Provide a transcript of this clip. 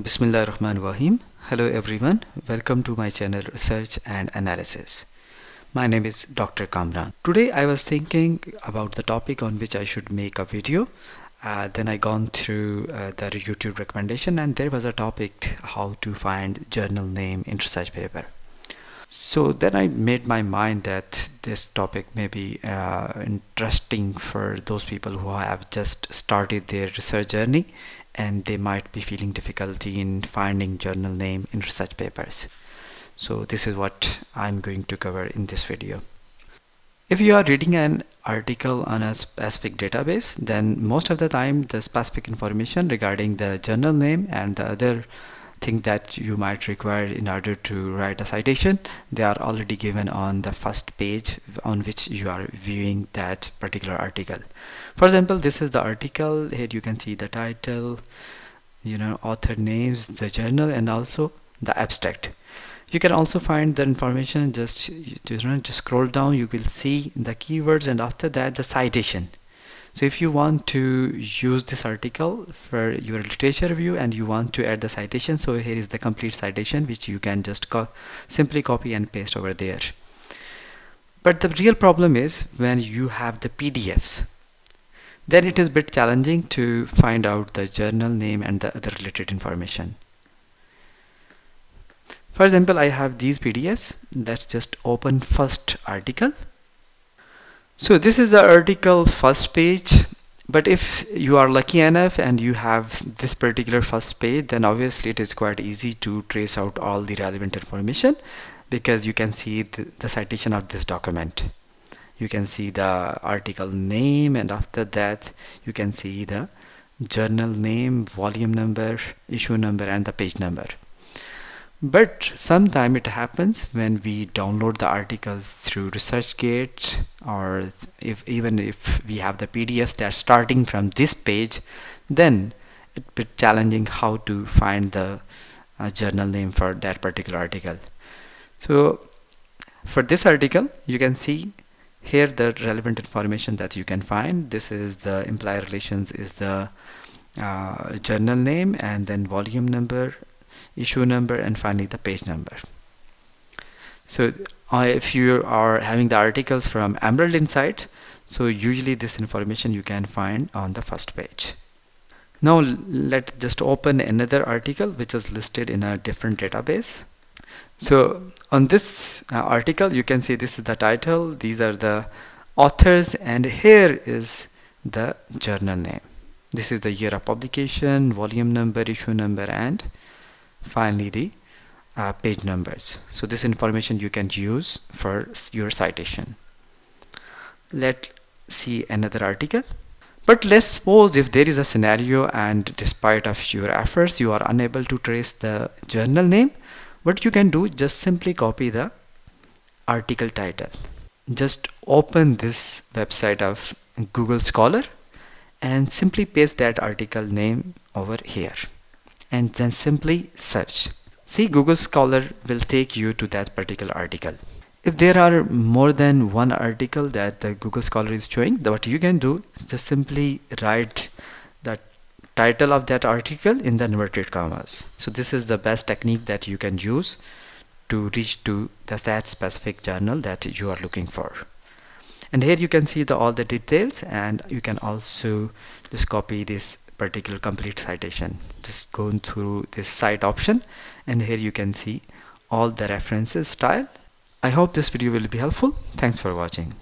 Bismillah Rahman Rahim. Hello everyone. Welcome to my channel Research and Analysis. My name is Dr. Kamran. Today I was thinking about the topic on which I should make a video. Uh, then I gone through uh, the YouTube recommendation and there was a topic how to find journal name in research paper. So then I made my mind that this topic may be uh, interesting for those people who have just started their research journey and they might be feeling difficulty in finding journal name in research papers. So this is what I'm going to cover in this video. If you are reading an article on a specific database, then most of the time the specific information regarding the journal name and the other thing that you might require in order to write a citation they are already given on the first page on which you are viewing that particular article. For example this is the article. Here you can see the title you know author names the journal and also the abstract. You can also find the information. Just just, just scroll down. You will see the keywords and after that the citation so if you want to use this article for your literature review and you want to add the citation so here is the complete citation which you can just co simply copy and paste over there. But the real problem is when you have the PDFs then it is a bit challenging to find out the journal name and the other related information. For example I have these PDFs let's just open first article so this is the article first page but if you are lucky enough and you have this particular first page then obviously it is quite easy to trace out all the relevant information because you can see the, the citation of this document. You can see the article name and after that you can see the journal name volume number issue number and the page number but sometime it happens when we download the articles through ResearchGate or if even if we have the PDFs that are starting from this page then it's bit challenging how to find the uh, journal name for that particular article. So for this article you can see here the relevant information that you can find. This is the Employee Relations is the uh, journal name and then volume number issue number and finally the page number. So uh, if you are having the articles from Emerald Insights so usually this information you can find on the first page. Now let's just open another article which is listed in a different database. So on this uh, article you can see this is the title these are the authors and here is the journal name. This is the year of publication volume number issue number and finally the uh, page numbers. So this information you can use for your citation. Let's see another article. But let's suppose if there is a scenario and despite of your efforts you are unable to trace the journal name what you can do just simply copy the article title. Just open this website of Google Scholar and simply paste that article name over here and then simply search. See Google Scholar will take you to that particular article. If there are more than one article that the Google Scholar is showing, what you can do is just simply write the title of that article in the inverted commas. So this is the best technique that you can use to reach to the, that specific journal that you are looking for. And here you can see the all the details and you can also just copy this particular complete citation. Just going through this cite option and here you can see all the references style. I hope this video will be helpful. Thanks for watching